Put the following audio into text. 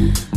Yeah.